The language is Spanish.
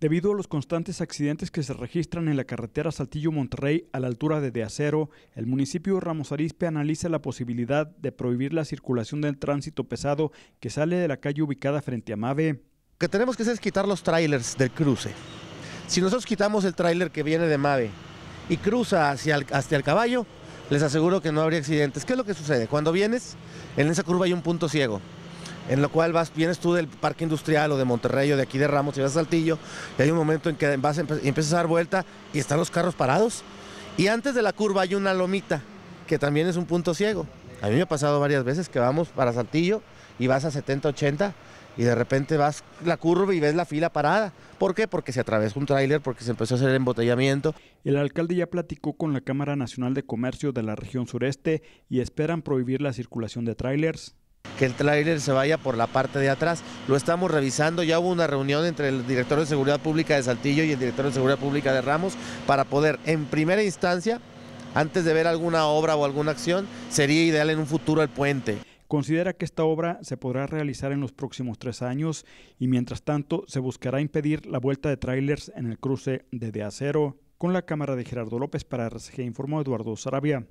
Debido a los constantes accidentes que se registran en la carretera Saltillo-Monterrey a la altura de De Acero, el municipio Ramos Arizpe analiza la posibilidad de prohibir la circulación del tránsito pesado que sale de la calle ubicada frente a Mave. Lo que tenemos que hacer es quitar los trailers del cruce. Si nosotros quitamos el tráiler que viene de Mave y cruza hacia el, hasta el caballo, les aseguro que no habría accidentes. ¿Qué es lo que sucede? Cuando vienes, en esa curva hay un punto ciego en lo cual vas, vienes tú del parque industrial o de Monterrey o de aquí de Ramos y vas a Saltillo, y hay un momento en que vas y empiezas a dar vuelta y están los carros parados. Y antes de la curva hay una lomita, que también es un punto ciego. A mí me ha pasado varias veces que vamos para Saltillo y vas a 70, 80 y de repente vas la curva y ves la fila parada. ¿Por qué? Porque se atravesó un tráiler, porque se empezó a hacer embotellamiento. El alcalde ya platicó con la Cámara Nacional de Comercio de la región sureste y esperan prohibir la circulación de tráilers que el tráiler se vaya por la parte de atrás. Lo estamos revisando, ya hubo una reunión entre el director de Seguridad Pública de Saltillo y el director de Seguridad Pública de Ramos para poder, en primera instancia, antes de ver alguna obra o alguna acción, sería ideal en un futuro el puente. Considera que esta obra se podrá realizar en los próximos tres años y mientras tanto se buscará impedir la vuelta de tráilers en el cruce de De Acero. Con la cámara de Gerardo López para RCG informó Eduardo Sarabia.